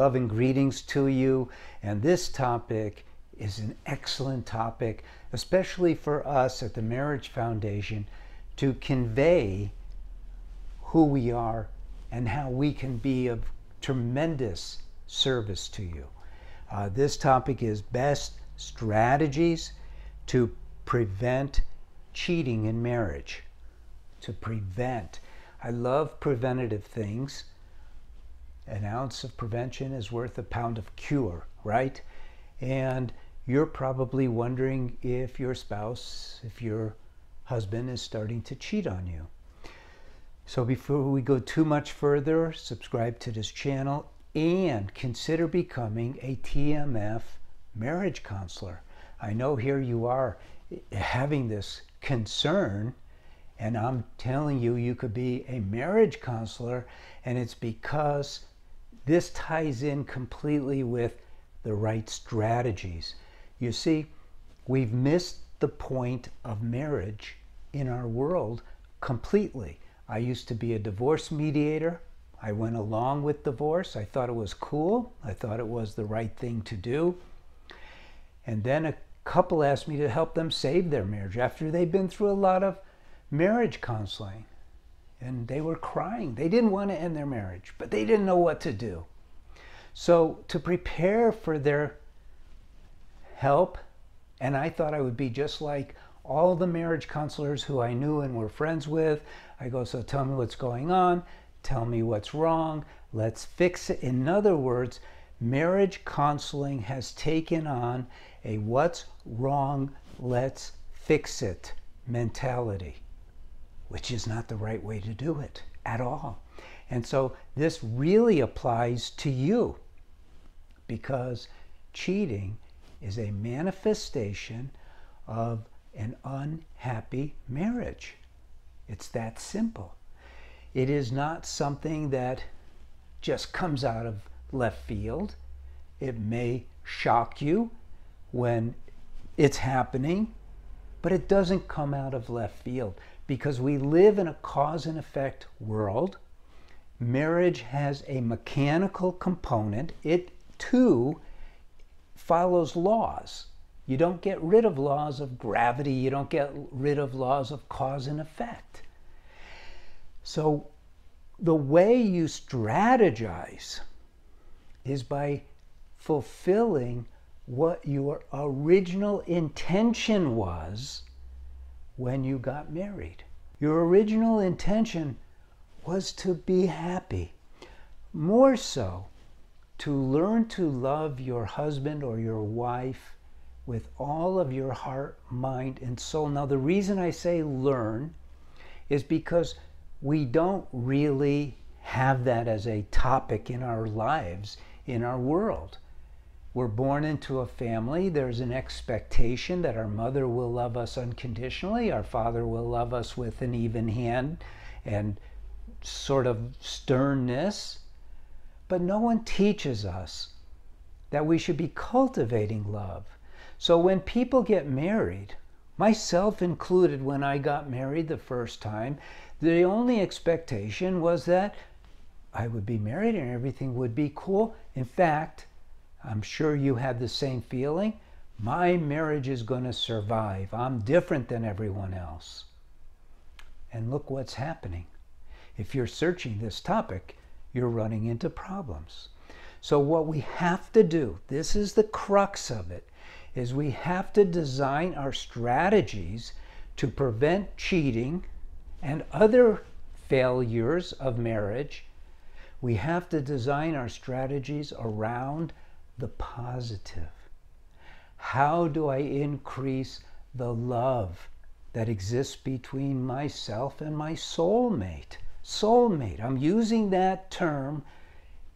Love and greetings to you. And this topic is an excellent topic, especially for us at the Marriage Foundation to convey who we are and how we can be of tremendous service to you. Uh, this topic is best strategies to prevent cheating in marriage. To prevent. I love preventative things. An ounce of prevention is worth a pound of cure, right? And you're probably wondering if your spouse, if your husband is starting to cheat on you. So before we go too much further, subscribe to this channel and consider becoming a TMF marriage counselor. I know here you are having this concern, and I'm telling you, you could be a marriage counselor, and it's because this ties in completely with the right strategies. You see, we've missed the point of marriage in our world completely. I used to be a divorce mediator. I went along with divorce. I thought it was cool. I thought it was the right thing to do. And then a couple asked me to help them save their marriage after they'd been through a lot of marriage counseling. And they were crying. They didn't want to end their marriage, but they didn't know what to do. So, to prepare for their help, and I thought I would be just like all the marriage counselors who I knew and were friends with. I go, So tell me what's going on, tell me what's wrong, let's fix it. In other words, marriage counseling has taken on a what's wrong, let's fix it mentality, which is not the right way to do it at all. And so this really applies to you because cheating is a manifestation of an unhappy marriage. It's that simple. It is not something that just comes out of left field. It may shock you when it's happening, but it doesn't come out of left field because we live in a cause and effect world. Marriage has a mechanical component. It too follows laws. You don't get rid of laws of gravity, you don't get rid of laws of cause and effect. So, the way you strategize is by fulfilling what your original intention was when you got married. Your original intention was to be happy. More so, to learn to love your husband or your wife with all of your heart, mind, and soul. Now, the reason I say learn is because we don't really have that as a topic in our lives, in our world. We're born into a family. There's an expectation that our mother will love us unconditionally, our father will love us with an even hand and sort of sternness. But no one teaches us that we should be cultivating love. So when people get married, myself included when I got married the first time, the only expectation was that I would be married and everything would be cool. In fact, I'm sure you had the same feeling. My marriage is going to survive. I'm different than everyone else. And look what's happening. If you're searching this topic, you're running into problems. So, what we have to do, this is the crux of it, is we have to design our strategies to prevent cheating and other failures of marriage. We have to design our strategies around the positive. How do I increase the love that exists between myself and my soulmate? soulmate. I'm using that term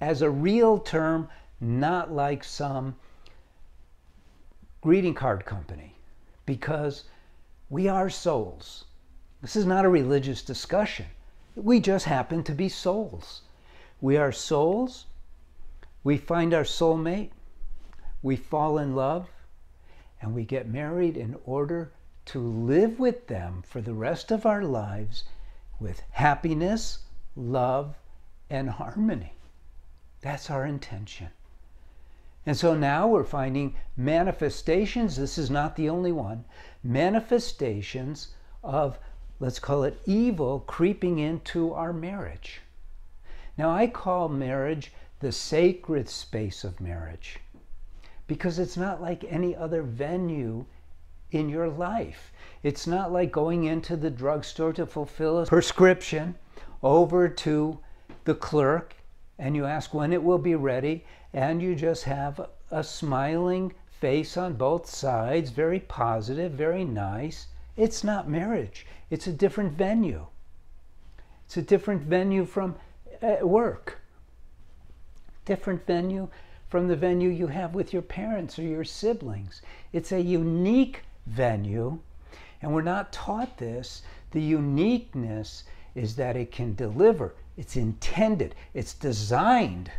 as a real term, not like some greeting card company, because we are souls. This is not a religious discussion. We just happen to be souls. We are souls. We find our soulmate. We fall in love. And we get married in order to live with them for the rest of our lives with happiness, love, and harmony. That's our intention. And so now we're finding manifestations, this is not the only one, manifestations of, let's call it evil, creeping into our marriage. Now, I call marriage the sacred space of marriage because it's not like any other venue in your life. It's not like going into the drugstore to fulfill a prescription over to the clerk and you ask when it will be ready and you just have a smiling face on both sides, very positive, very nice. It's not marriage, it's a different venue. It's a different venue from uh, work, different venue from the venue you have with your parents or your siblings. It's a unique venue, and we're not taught this. The uniqueness is that it can deliver, it's intended, it's designed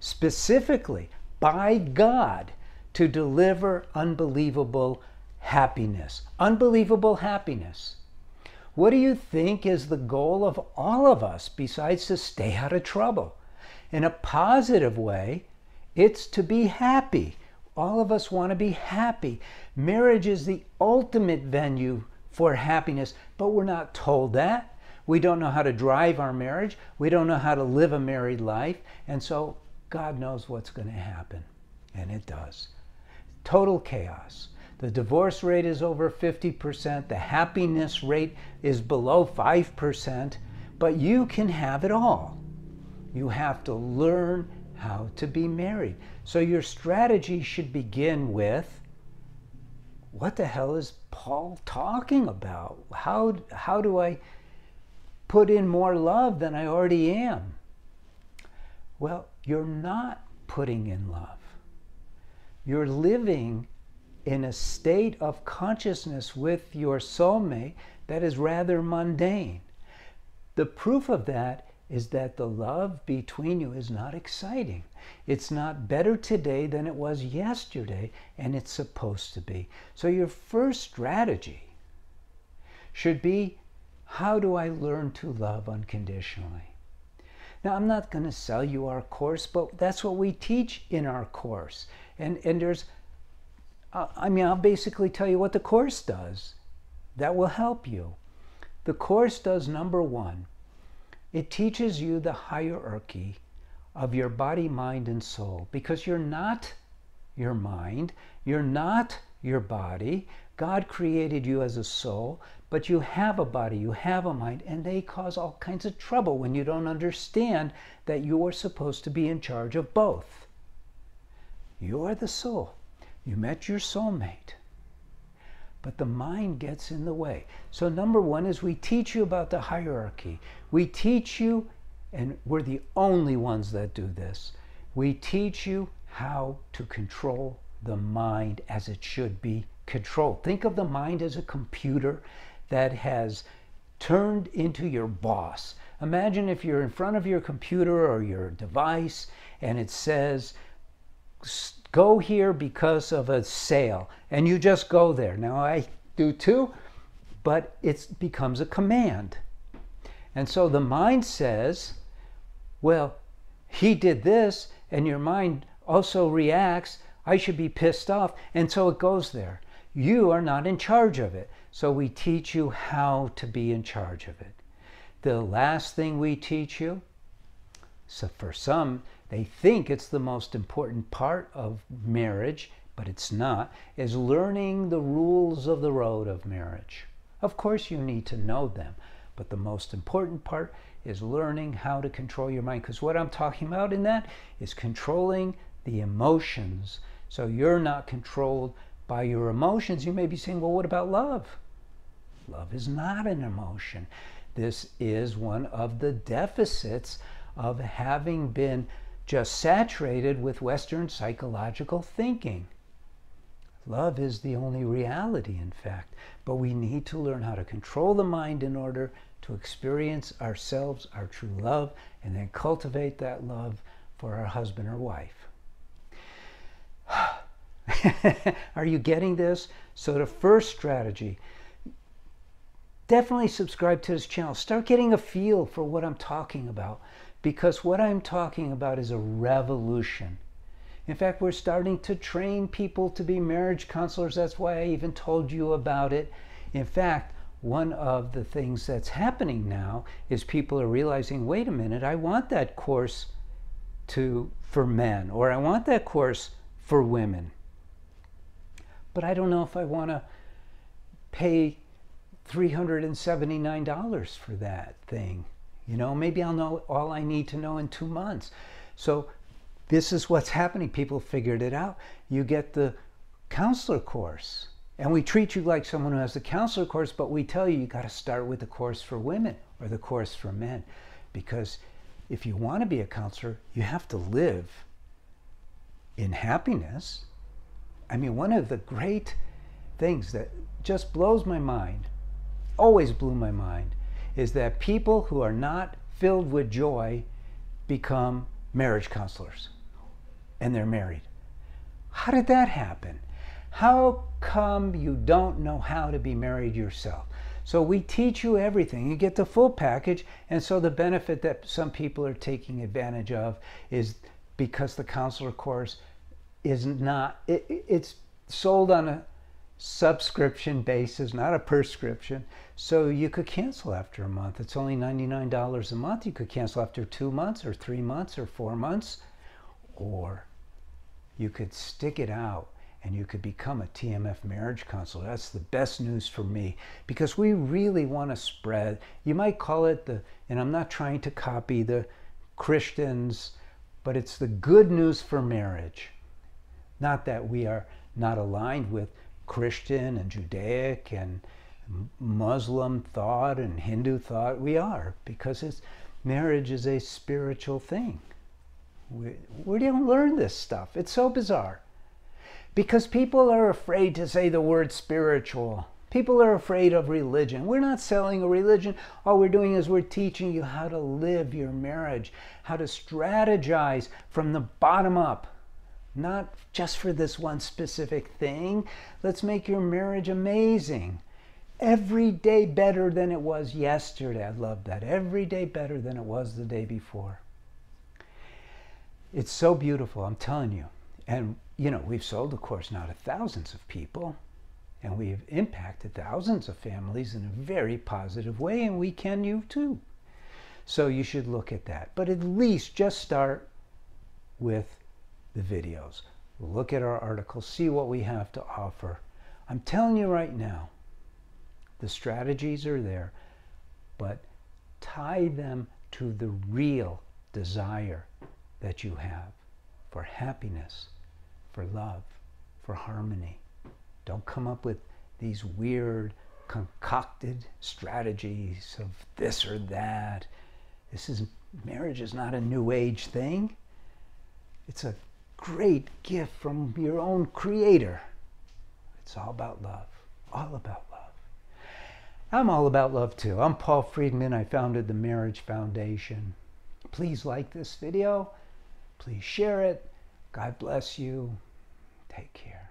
specifically by God to deliver unbelievable happiness. Unbelievable happiness. What do you think is the goal of all of us besides to stay out of trouble? In a positive way, it's to be happy. All of us want to be happy. Marriage is the ultimate venue for happiness, but we're not told that. We don't know how to drive our marriage. We don't know how to live a married life. And so God knows what's going to happen. And it does. Total chaos. The divorce rate is over 50%. The happiness rate is below 5%. But you can have it all. You have to learn how to be married. So your strategy should begin with what the hell is Paul talking about? How, how do I put in more love than I already am? Well, you're not putting in love. You're living in a state of consciousness with your soulmate that is rather mundane. The proof of that is that the love between you is not exciting. It's not better today than it was yesterday, and it's supposed to be. So, your first strategy should be how do I learn to love unconditionally? Now, I'm not going to sell you our course, but that's what we teach in our course. And, and there's, uh, I mean, I'll basically tell you what the course does. That will help you. The course does number one, it teaches you the hierarchy of your body, mind, and soul because you're not your mind, you're not your body. God created you as a soul. But you have a body, you have a mind, and they cause all kinds of trouble when you don't understand that you are supposed to be in charge of both. You are the soul. You met your soulmate. But the mind gets in the way. So, number one is we teach you about the hierarchy. We teach you, and we're the only ones that do this, we teach you how to control the mind as it should be controlled. Think of the mind as a computer that has turned into your boss. Imagine if you're in front of your computer or your device and it says, go here because of a sale, and you just go there. Now, I do too, but it becomes a command. And so the mind says, well, he did this, and your mind also reacts, I should be pissed off, and so it goes there. You are not in charge of it. So we teach you how to be in charge of it. The last thing we teach you, so for some, they think it's the most important part of marriage, but it's not, is learning the rules of the road of marriage. Of course, you need to know them, but the most important part is learning how to control your mind. Because what I'm talking about in that is controlling the emotions. So you're not controlled by your emotions, you may be saying, well, what about love? Love is not an emotion. This is one of the deficits of having been just saturated with Western psychological thinking. Love is the only reality, in fact, but we need to learn how to control the mind in order to experience ourselves, our true love, and then cultivate that love for our husband or wife. Are you getting this? So, the first strategy definitely subscribe to this channel. Start getting a feel for what I'm talking about because what I'm talking about is a revolution. In fact, we're starting to train people to be marriage counselors. That's why I even told you about it. In fact, one of the things that's happening now is people are realizing wait a minute, I want that course to for men or I want that course for women. But I don't know if I want to pay $379 for that thing. You know, maybe I'll know all I need to know in two months. So this is what's happening. People figured it out. You get the counselor course. And we treat you like someone who has the counselor course, but we tell you you got to start with the course for women or the course for men. Because if you want to be a counselor, you have to live in happiness. I mean, one of the great things that just blows my mind, always blew my mind, is that people who are not filled with joy become marriage counselors and they're married. How did that happen? How come you don't know how to be married yourself? So we teach you everything. You get the full package. And so the benefit that some people are taking advantage of is because the counselor course is not, it, it's sold on a subscription basis, not a prescription. So you could cancel after a month. It's only $99 a month. You could cancel after two months or three months or four months. Or you could stick it out and you could become a TMF marriage counselor. That's the best news for me because we really want to spread. You might call it the, and I'm not trying to copy the Christians, but it's the good news for marriage. Not that we are not aligned with Christian and Judaic and Muslim thought and Hindu thought. We are because it's, marriage is a spiritual thing. We, we don't learn this stuff. It's so bizarre. Because people are afraid to say the word spiritual. People are afraid of religion. We're not selling a religion. All we're doing is we're teaching you how to live your marriage, how to strategize from the bottom up, not just for this one specific thing. Let's make your marriage amazing. Every day better than it was yesterday. I love that. Every day better than it was the day before. It's so beautiful, I'm telling you. And, you know, we've sold the course now to thousands of people, and we've impacted thousands of families in a very positive way, and we can you too. So you should look at that. But at least just start with the videos. Look at our articles, see what we have to offer. I'm telling you right now, the strategies are there, but tie them to the real desire that you have for happiness, for love, for harmony. Don't come up with these weird, concocted strategies of this or that. This is marriage is not a new age thing. It's a great gift from your own creator. It's all about love. All about love. I'm all about love too. I'm Paul Friedman. I founded the Marriage Foundation. Please like this video. Please share it. God bless you. Take care.